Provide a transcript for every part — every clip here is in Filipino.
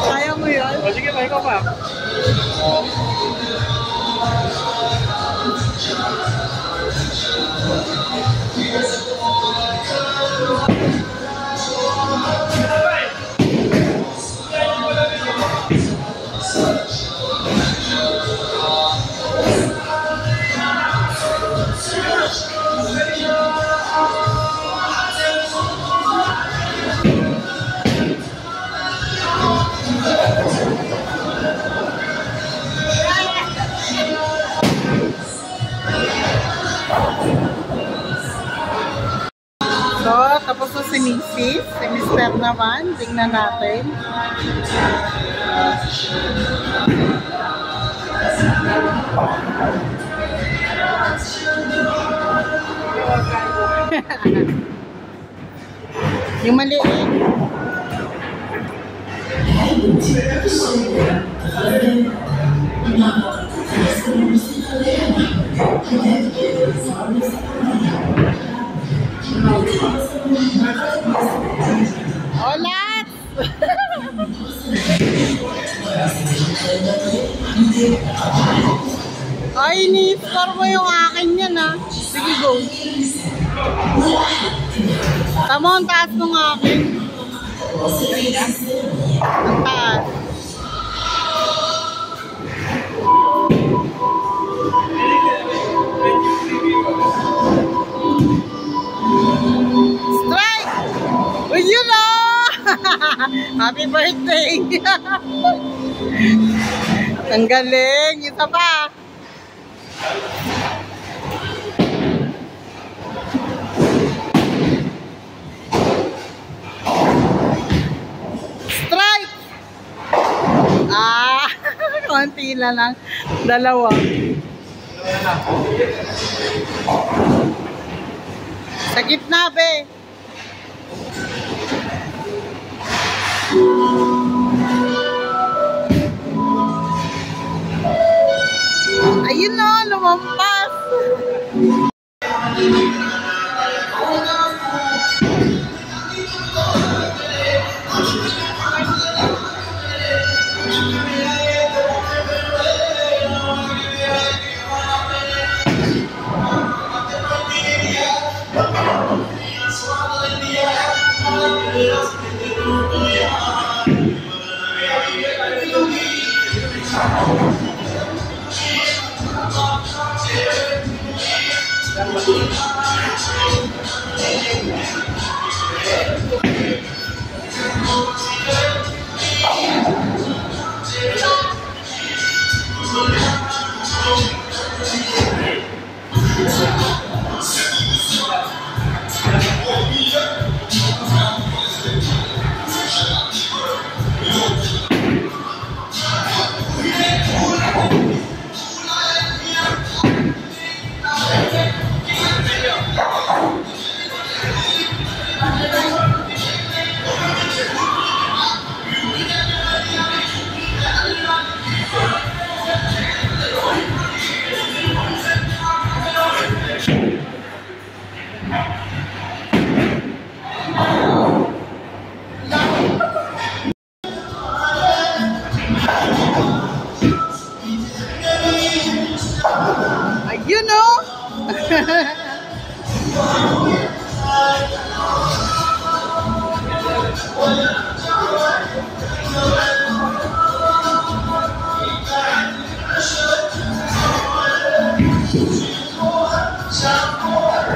Hơi mưa rồi, thôi, xin chào các bạn. Tapos na si Mrs. Si Mr. naman. Tingnan natin. Yung maliit. Hola! Ay, ni-score mo yung akin yan ah. Sige, go. Tama, ang taas ng akin. Ang taas. Happy birthday! Ang galing! Isa pa! Strike! Ah! Konti na lang. Dalawa. Sa gitna, be. Ayun na, lumampas. Ayun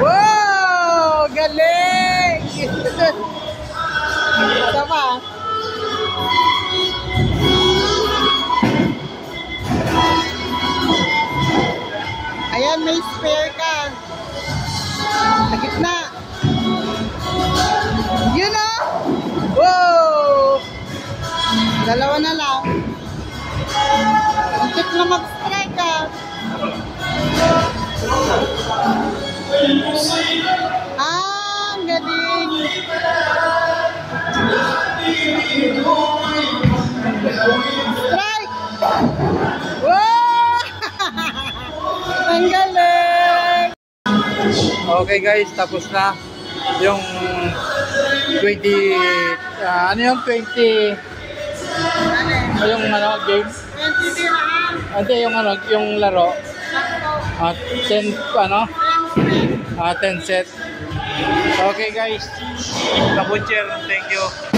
wow! Galing! Sama. Ayan, may spare Dalawa na lang. Untik na mag-strike ka. Ah, ang galing. Strike! Wow! ang galing! Okay guys, tapos na yung 20, ah, ano yung 20, Ano? Yung ano, game. Yan, titirahan. Hindi, yung ano, yung laro. At 10, ano? Ah, 10 set. Okay guys. Kabutcher, thank you.